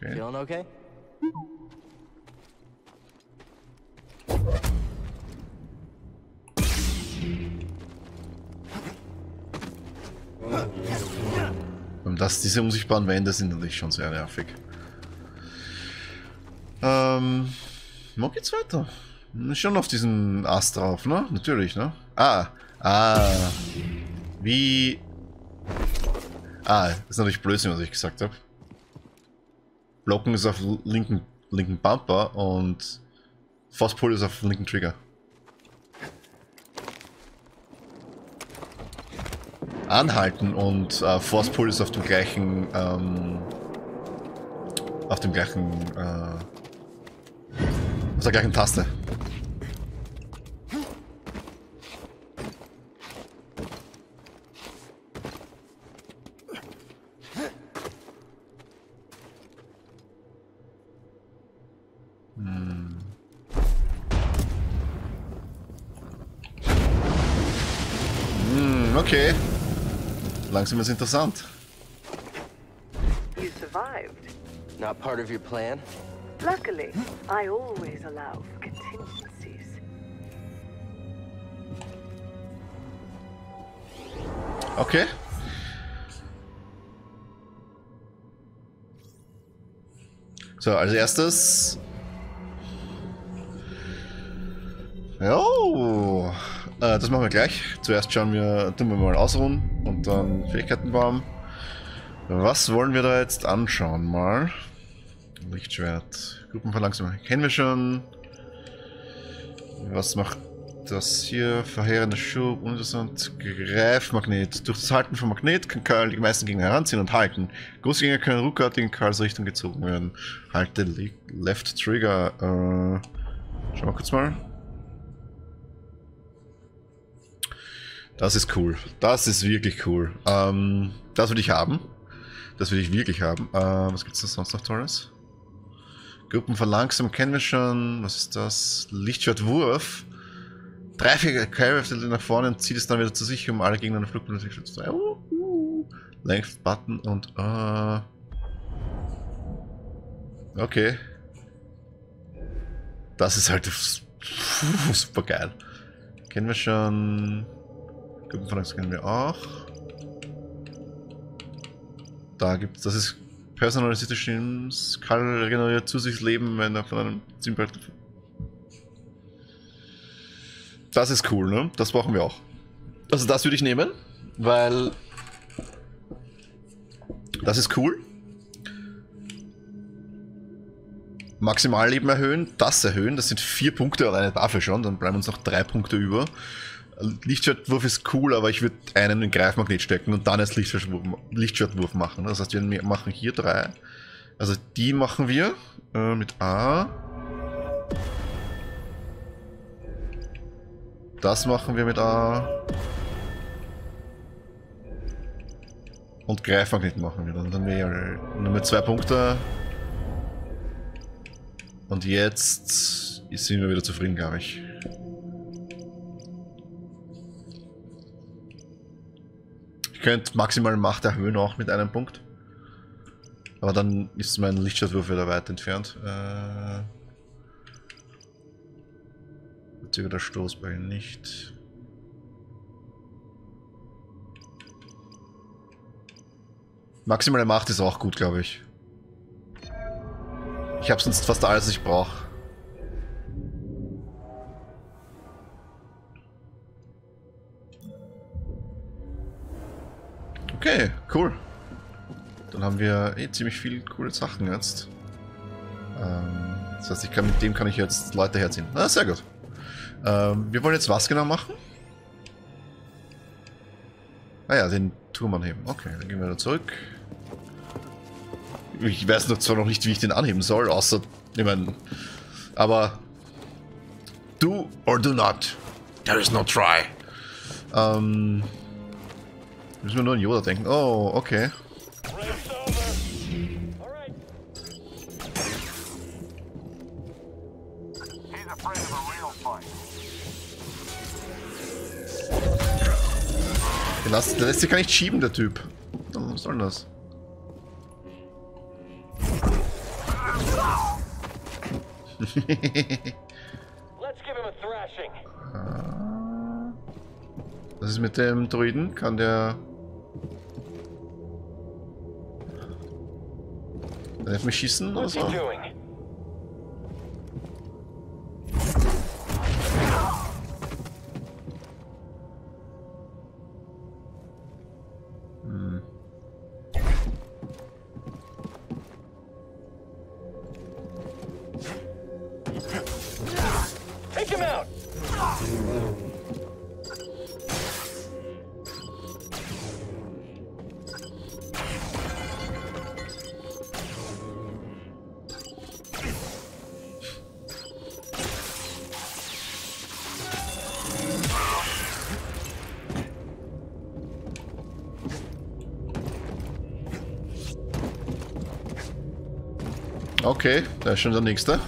Okay. Feeling okay? Und das, diese unsichtbaren Wände sind natürlich schon sehr nervig. Ähm, wo geht's weiter? Schon auf diesen Ast drauf, ne? Natürlich, ne? Ah, ah. Wie... Ah, das ist natürlich Blödsinn, was ich gesagt habe. Blocken ist auf linken, linken Bumper und Fast Pull ist auf linken Trigger. Anhalten und äh, Force Pull ist auf dem gleichen, ähm, auf dem gleichen, äh, auf der gleichen Taste. Hm, okay. Langsam ist interessant. You survived. Not part of your plan? Luckily, I always allow for contingencies. Okay. So, als erstes. Das machen wir gleich. Zuerst schauen wir, tun wir mal ausruhen und dann Fähigkeitenbaum. Was wollen wir da jetzt anschauen mal? Lichtschwert. Gruppenverlangsamung. Kennen wir schon. Was macht das hier? Verheerender Schub, uninteressant. Greifmagnet. Durch das Halten von Magnet kann Karl die meisten Gegner heranziehen und halten. Große Gegner können ruckartig in Karls Richtung gezogen werden. Halte Le Left Trigger. Äh, schauen wir kurz mal. Das ist cool. Das ist wirklich cool. Ähm, das würde ich haben. Das würde ich wirklich haben. Äh, was gibt es sonst noch Tolles? Gruppenverlangsamung kennen wir schon. Was ist das? Lichtschwertwurf. Drei, vier Carry nach vorne und zieht es dann wieder zu sich, um alle Gegner in der Flugbahn zu uh, uh. Length Button und äh. Okay. Das ist halt super geil. Kennen wir schon. Gruppenverlangsamung kennen wir auch. Da gibt's, das ist personalisierte Stimms. Karl regeneriert zu sich Leben, wenn er von einem Zielbrett. Das ist cool, ne? Das brauchen wir auch. Also das würde ich nehmen, weil das ist cool. Maximalleben erhöhen, das erhöhen, das sind vier Punkte alleine dafür schon, dann bleiben uns noch drei Punkte über. Lichtschwertwurf ist cool, aber ich würde einen in Greifmagnet stecken und dann als Lichtschwertwurf, Lichtschwertwurf machen. Das heißt, wir machen hier drei. Also die machen wir äh, mit A. Das machen wir mit A. Und Greifmagnet machen wir. Dann haben wir nur mit zwei Punkte. Und jetzt sind wir wieder zufrieden, glaube ich. Ich könnte maximale Macht erhöhen auch mit einem Punkt. Aber dann ist mein Lichtschwertwurf wieder weit entfernt. Äh, Züge der Stoßbeil nicht. Maximale Macht ist auch gut, glaube ich. Ich habe sonst fast alles, was ich brauche. Okay, cool. Dann haben wir eh ziemlich viele coole Sachen jetzt. Ähm, das heißt, ich kann, mit dem kann ich jetzt Leute herziehen. Ah, sehr gut. Ähm, wir wollen jetzt was genau machen? Ah ja, den Turm anheben. Okay, dann gehen wir wieder zurück. Ich weiß noch zwar noch nicht, wie ich den anheben soll, außer, ich meine, aber do or do not. There is no try. Ähm, müssen wir nur an Yoda denken. Oh, okay. Der lässt, der lässt sich gar nicht schieben, der Typ. Was soll denn das? Was ist mit dem Druiden? Kann der... Kann der auf mich schießen Okay, da ist schon der nächste.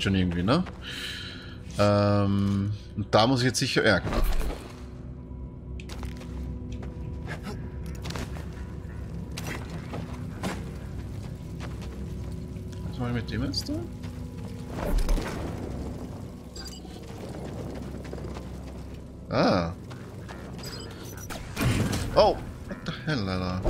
Geht schon irgendwie, ne? Ähm, und da muss ich jetzt sicher... Ja, genau. Was mache ich mit dem jetzt da? Ah. Oh, what the hell, Alter.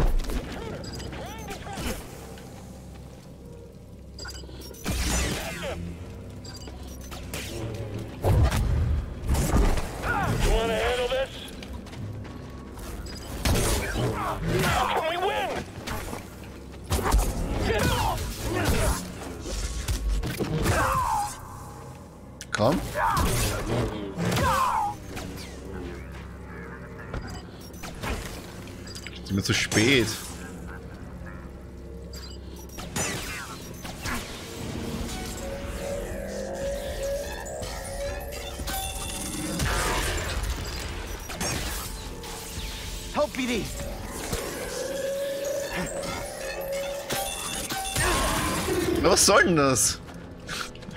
Was soll denn das?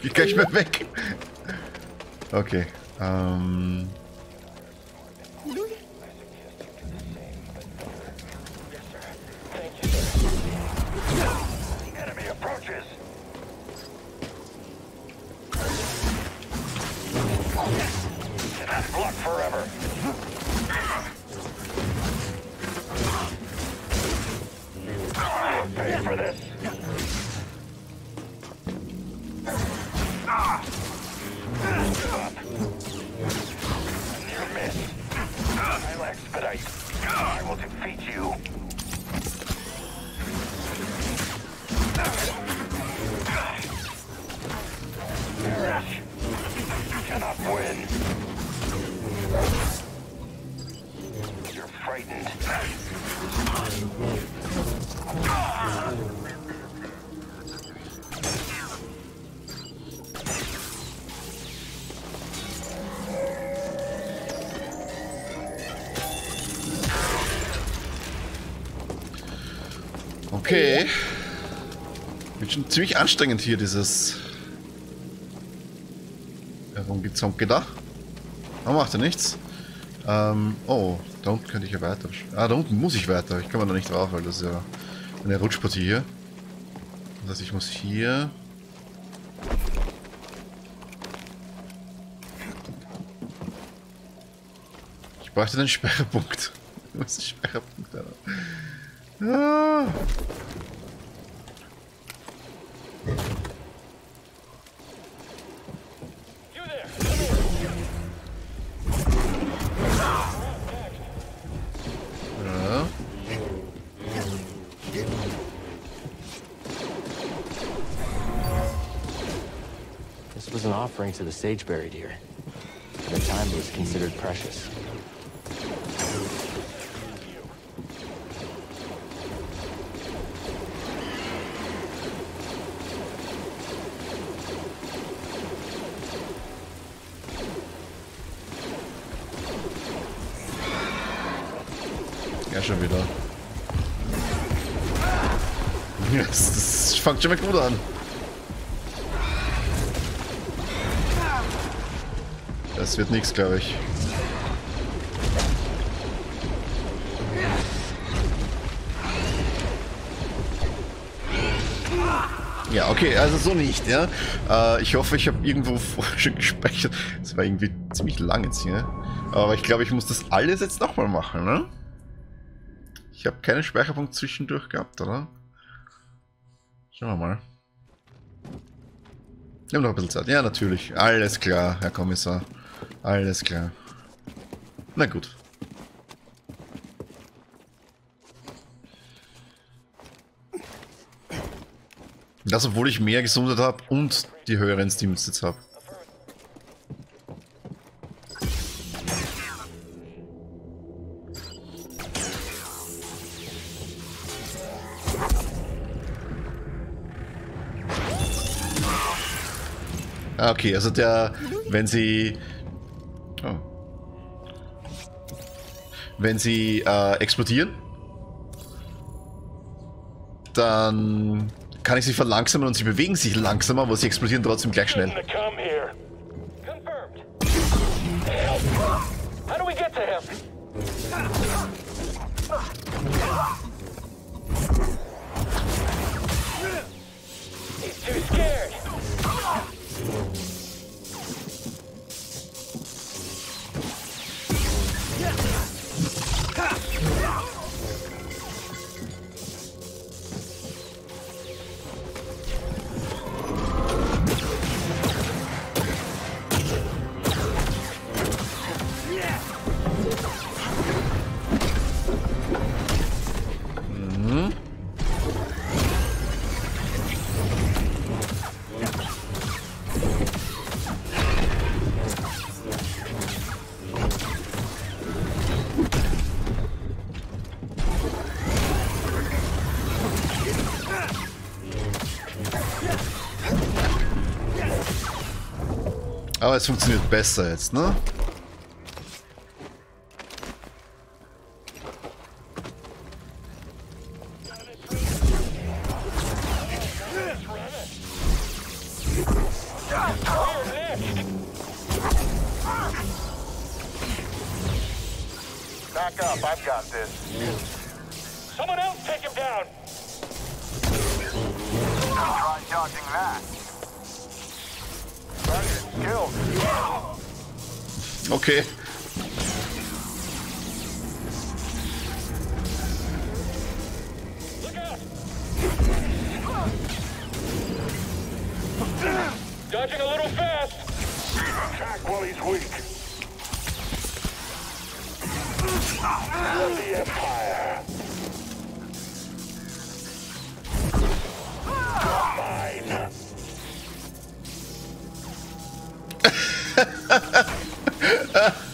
Geht gleich mehr weg. Okay. Ähm. Enemy approaches. That's blocked forever. Pay for this. Okay. Wird schon ziemlich anstrengend hier, dieses Herumgezonke da. Aber macht ja nichts. Ähm, oh, da unten könnte ich ja weiter. Ah, da unten muss ich weiter. Ich komme da nicht drauf, weil das ist ja eine Rutschpartie hier. Das heißt, ich muss hier... Ich bräuchte den Sperrpunkt. Was ist Sperrpunkt, Alter? Ah. was an offering to the sage buried here. At the time, it was considered precious. Schon wieder. Das, das fängt schon mal gut an. Das wird nichts, glaube ich. Ja, okay, also so nicht, ja. Äh, ich hoffe, ich habe irgendwo vorher schon gespeichert. Das war irgendwie ziemlich lang jetzt hier. Aber ich glaube, ich muss das alles jetzt nochmal machen, ne? Ich habe keinen Speicherpunkt zwischendurch gehabt, oder? Schauen wir mal. Wir haben noch ein bisschen Zeit. Ja, natürlich. Alles klar, Herr Kommissar. Alles klar. Na gut. Das, obwohl ich mehr Gesundheit habe und die höheren Steams jetzt habe. Ah, okay, also der, wenn sie... Oh. Wenn sie äh, explodieren, dann kann ich sie verlangsamen und sie bewegen sich langsamer, aber sie explodieren trotzdem gleich schnell. Aber es funktioniert besser jetzt, ne? Back up, I've got this. Someone else take him down. Try dodging that. Target killed. Okay. Dodging a little fast. Attack while he's weak. For the Empire.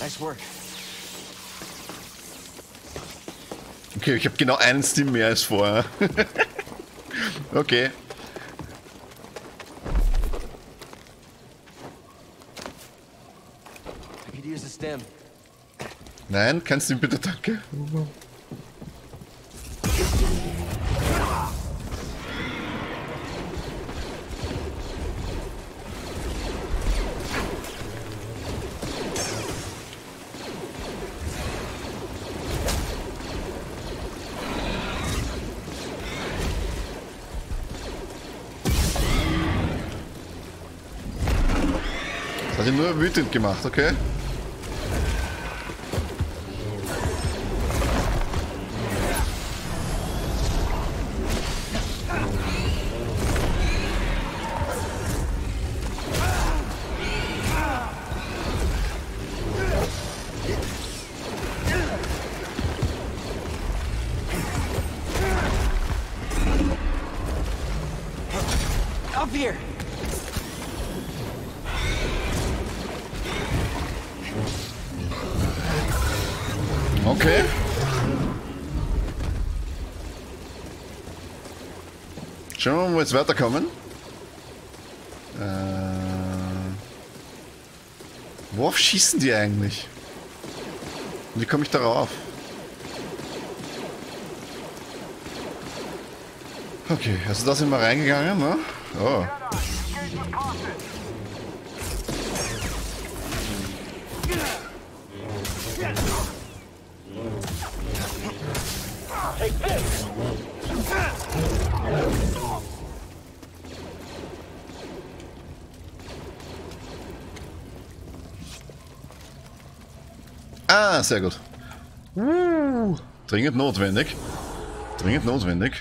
Nice work. Okay, ich habe genau einen Steam mehr als vorher. okay. Nein, kein Steam bitte, danke. Nur wütend gemacht, okay? Schauen wir mal, wo wir jetzt weiterkommen. Äh, worauf schießen die eigentlich? Wie komme ich darauf? Okay, also da sind wir reingegangen, ne? Oh. Ah, sehr gut. Uh, dringend notwendig. Dringend notwendig.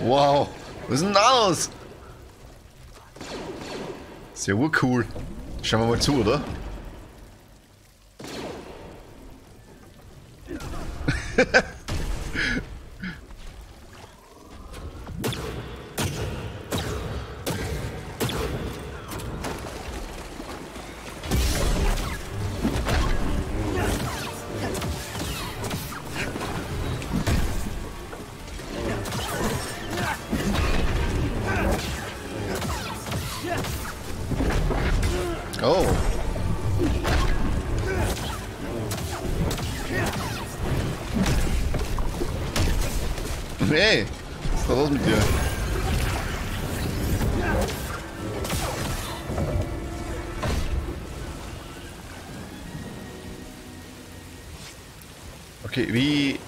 Wow, was ist denn? Ist ja urcool. Schauen wir mal zu, oder? Oh. Hey, was ist da los mit dir? Okay, wie...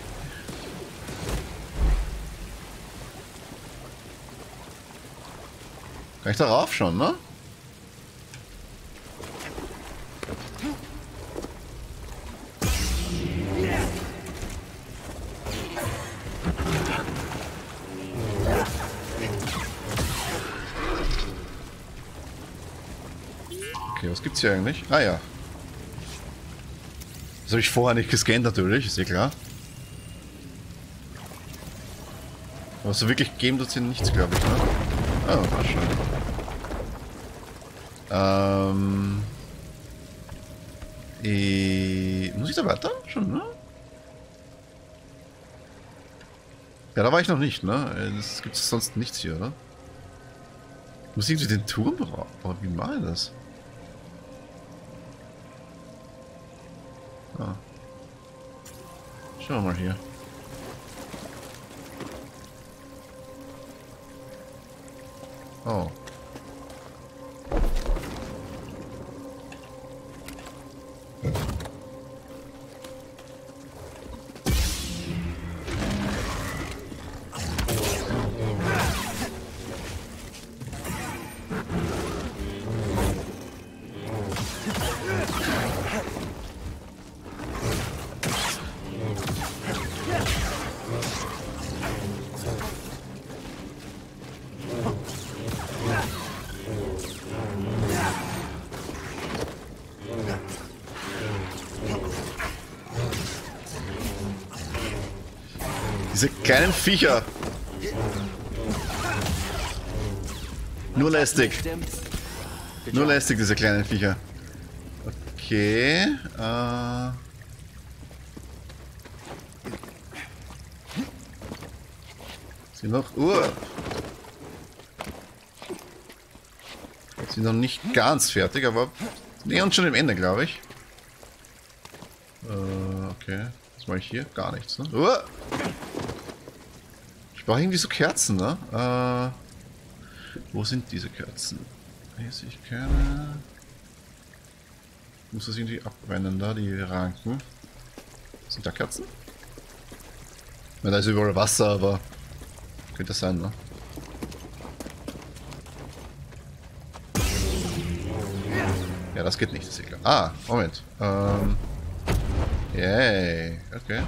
Kann ich darauf schon, ne? Gibt's hier eigentlich? Ah ja. Das habe ich vorher nicht gescannt natürlich, ist ja klar. Aber so wirklich geben tut hier nichts, glaube ich, ne? Ah, war schon. Ähm. Eh, muss ich da weiter? Schon, ne? Ja, da war ich noch nicht, ne? Es gibt sonst nichts hier, oder? Muss ich irgendwie den Turm brauchen? Aber wie mache ich das? Ah. Schauen wir mal hier. Oh. Diese kleinen Viecher. Nur lästig. Nur lästig, diese kleinen Viecher. Okay. Äh. Sind noch. Uh. Sind noch nicht ganz fertig, aber näher uns schon im Ende, glaube ich. Äh, okay. Was mache ich hier? Gar nichts, ne? Uh. Ich brauche irgendwie so Kerzen, ne? Äh, wo sind diese Kerzen? Hier sehe ich keine. Ich muss das irgendwie abbrennen da, die Ranken. Sind da Kerzen? Ja, da ist überall Wasser, aber könnte sein, ne? Ja, das geht nicht, das ist egal. Ah, Moment. Ähm. Yay. Okay.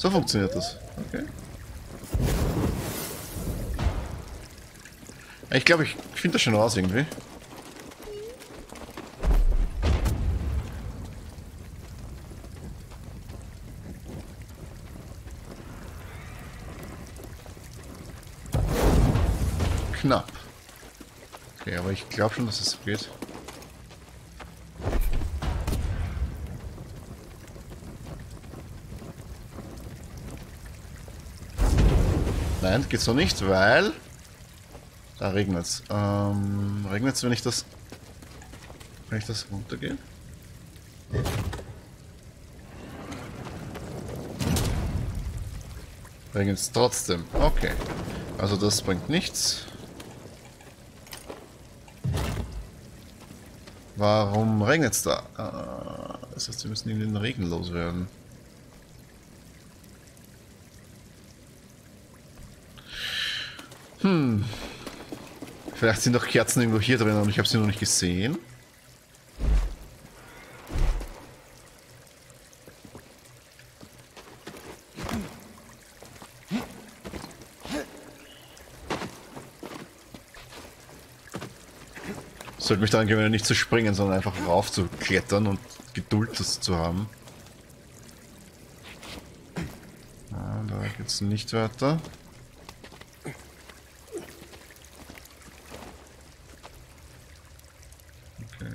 So funktioniert das. Okay. Ich glaube, ich finde das schon raus irgendwie. Knapp. Okay, aber ich glaube schon, dass es geht. Nein, geht's noch nicht, weil... Da regnet's. Ähm, regnet's, wenn ich das... Wenn ich das runtergehe? Regnet's trotzdem. Okay. Also das bringt nichts. Warum regnet's da? Ah, das heißt, wir müssen in den Regen loswerden. Hm. Vielleicht sind doch Kerzen irgendwo hier drin und ich habe sie noch nicht gesehen. Sollte mich daran gewöhnen, nicht zu springen, sondern einfach rauf zu klettern und Geduld zu haben. Ah, da geht's nicht weiter. Okay.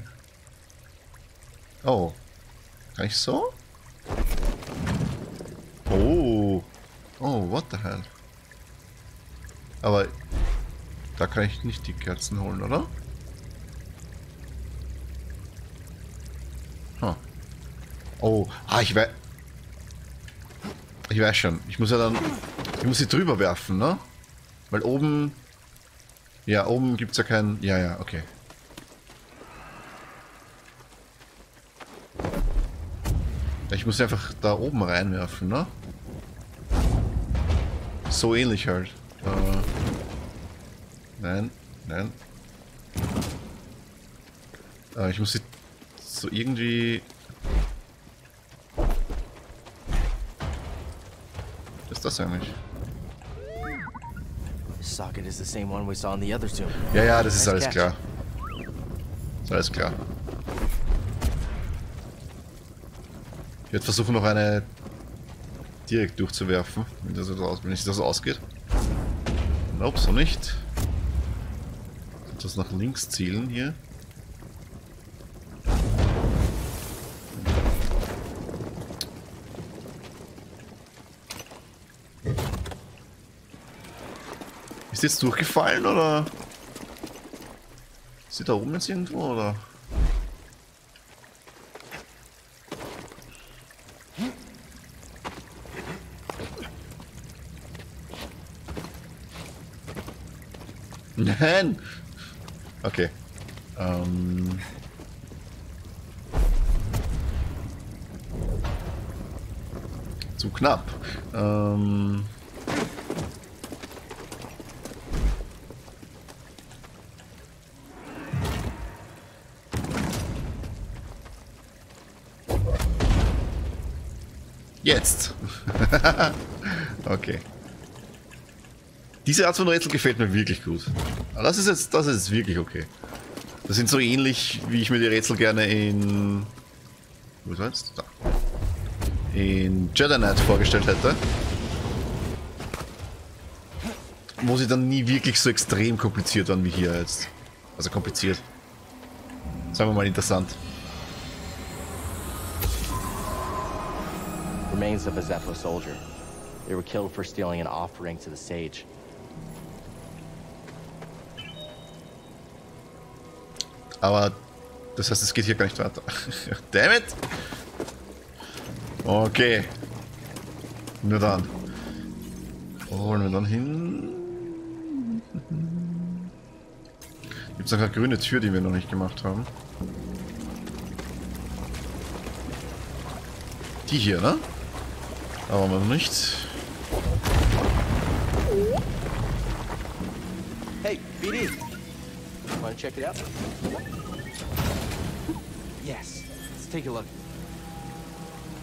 Oh. Kann ich so? Oh. Oh, what the hell? Aber da kann ich nicht die Kerzen holen, oder? Huh. Oh, ah, ich weiß. Ich weiß schon. Ich muss ja dann. Ich muss sie drüber werfen, ne? Weil oben. Ja, oben gibt's ja keinen. Ja, ja, okay. Ich muss sie einfach da oben reinwerfen, ne? So ähnlich halt. Äh, nein, nein. Äh, ich muss sie so irgendwie... Was ist das eigentlich? This socket is the same one we saw in the other tomb. Ja, ja, das ist alles klar. Ist alles klar. Ich werde versuchen, noch eine direkt durchzuwerfen, wenn, das so aus, wenn das ausgeht. Nope, so nicht. Etwas nach links zielen hier. Ist jetzt durchgefallen oder? Ist sie da oben jetzt irgendwo oder? Nein! Okay. Ähm. Zu knapp. Ähm. Jetzt. okay. Diese Art von Rätsel gefällt mir wirklich gut. Das ist jetzt, das ist wirklich okay. Das sind so ähnlich, wie ich mir die Rätsel gerne in... Wo ist jetzt? Da. In Jedi Knight vorgestellt hätte. Wo sie dann nie wirklich so extrem kompliziert waren wie hier jetzt. Also kompliziert. Sagen wir mal interessant. Remains of a Zepho soldier. They were killed for stealing an offering to the sage. Aber das heißt, es geht hier gar nicht weiter. Damn it! Okay. Nur dann. Wo wollen wir dann hin? Gibt es noch eine grüne Tür, die wir noch nicht gemacht haben? Die hier, ne? Aber noch nicht. Check it out? Yes. Let's take a look.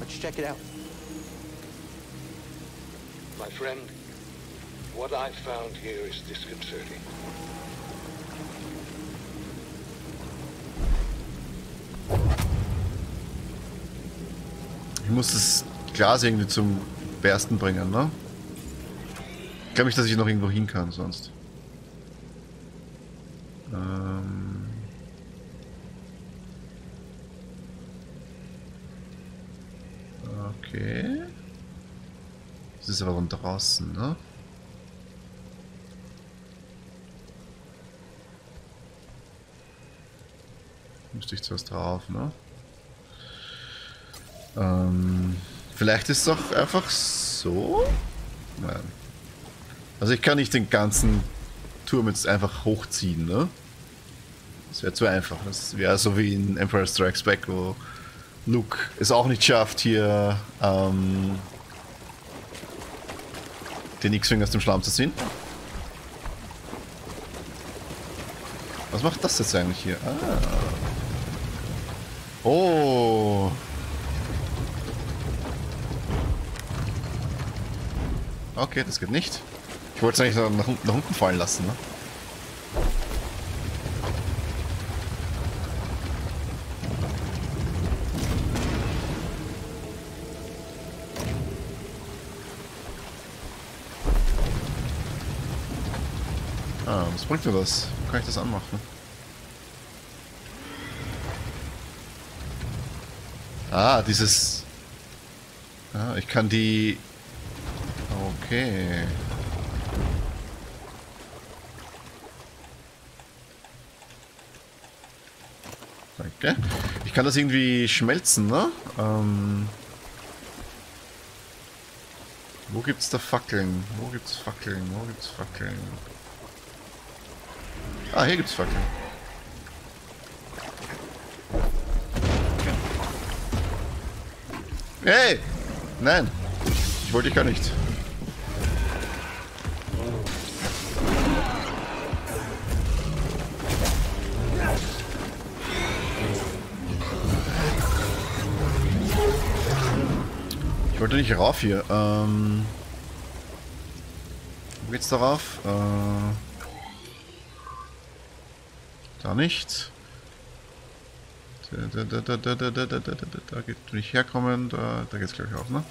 Let's check it out. My friend, what I found here is disconcerting. Ich muss das Glas irgendwie zum Bersten bringen, ne? Ich glaube nicht, dass ich noch irgendwo hin kann sonst. Ähm okay. Das ist aber von draußen, ne? Müsste ich zuerst drauf, ne? Ähm, vielleicht ist es doch einfach so? Nein. Also ich kann nicht den ganzen Turm jetzt einfach hochziehen, ne? Das wäre zu einfach. Das wäre so wie in Empire Strikes Back, wo Luke es auch nicht schafft, hier ähm, den X-Wing aus dem Schlamm zu ziehen. Was macht das jetzt eigentlich hier? Ah. Oh. Okay, das geht nicht. Ich wollte es eigentlich nach, unten- nach unten fallen lassen, ne? Bringt mir? Wo kann ich das anmachen? Ah, dieses... Ah, ich kann die... Okay. Danke. Ich kann das irgendwie schmelzen, ne? Ähm... Wo gibt's da Fackeln? Wo gibt's Fackeln? Wo gibt's Fackeln? Ah, hier gibt's Fackeln. Hey! Nein! Ich wollte dich gar nicht. Ich wollte nicht rauf hier. Ähm, wo geht's darauf? Äh, da nicht. Da, da, da, da, da, da, da, da, da, geht ich herkommen. Da, da geht's glaube ich auf, ne?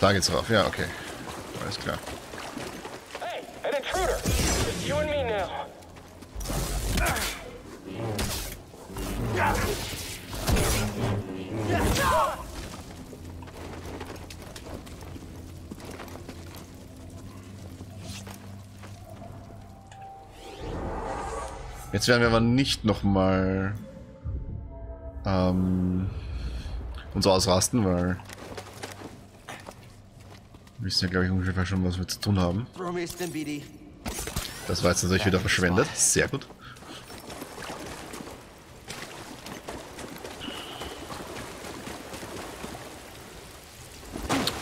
Da geht's rauf. Ja, okay. Alles klar. Jetzt werden wir aber nicht nochmal ähm, uns ausrasten, weil wir wissen ja, glaube ich, ungefähr schon, was wir zu tun haben. Das war jetzt natürlich wieder verschwendet. Sehr gut.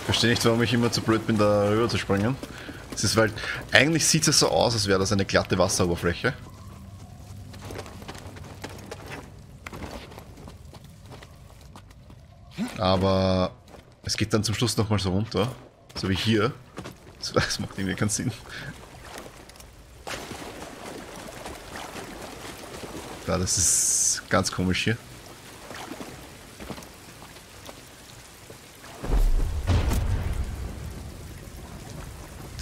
Verstehe nicht, warum ich immer zu blöd bin, da rüber zu springen. Es ist, weil eigentlich sieht es so aus, als wäre das eine glatte Wasseroberfläche. Aber es geht dann zum Schluss nochmal so runter. So wie hier. Das macht irgendwie keinen Sinn. Ja, das ist ganz komisch hier.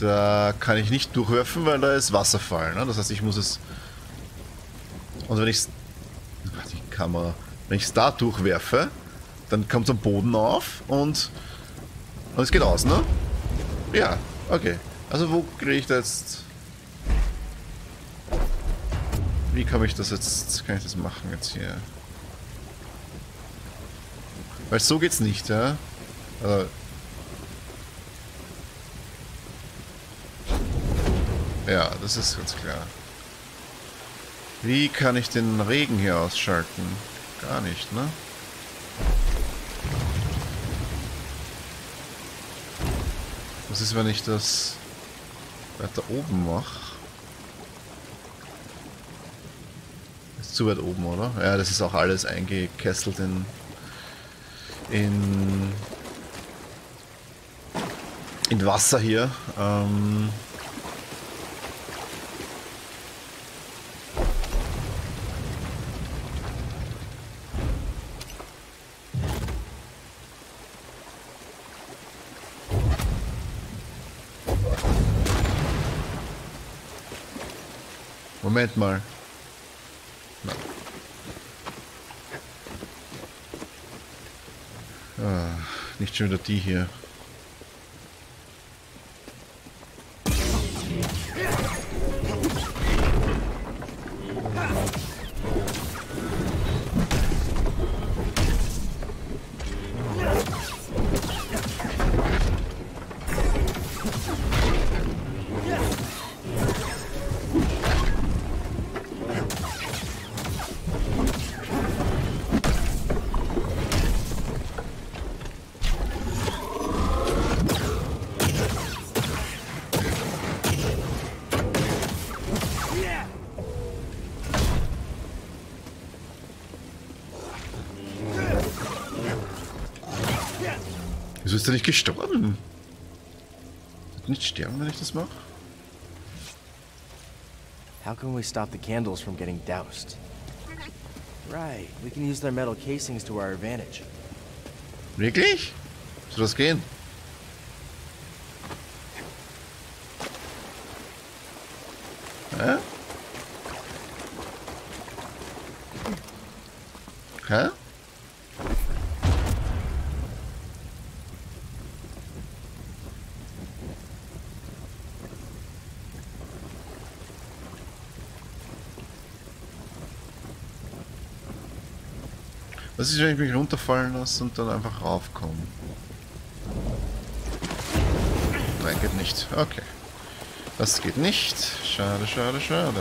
Da kann ich nicht durchwerfen, weil da ist Wasserfall. Ne? Das heißt, ich muss es... Und wenn ich es... Die Kamera... Wenn ich es da durchwerfe, dann kommt es am Boden auf und, und es geht aus, ne? Ja, okay. Also wo kriege ich da jetzt... Wie kann ich das jetzt... kann ich das machen jetzt hier? Weil so geht's nicht, ja? Also, ja, das ist ganz klar. Wie kann ich den Regen hier ausschalten? Gar nicht, ne? Was ist, wenn ich das weiter oben mache? Ist zu weit oben, oder? Ja, das ist auch alles eingekesselt in in in Wasser hier. Ähm Moment mal. Ah, nicht schon wieder die hier. Gestorben? Nicht sterben, wenn ich das mache? How can we stop the candles from getting doused? Right, we can use their metal casings to our advantage. Wirklich? Soll das gehen? Was ist, wenn ich mich runterfallen lasse und dann einfach raufkomme? Nein, geht nicht. Okay. Das geht nicht. Schade, schade, schade.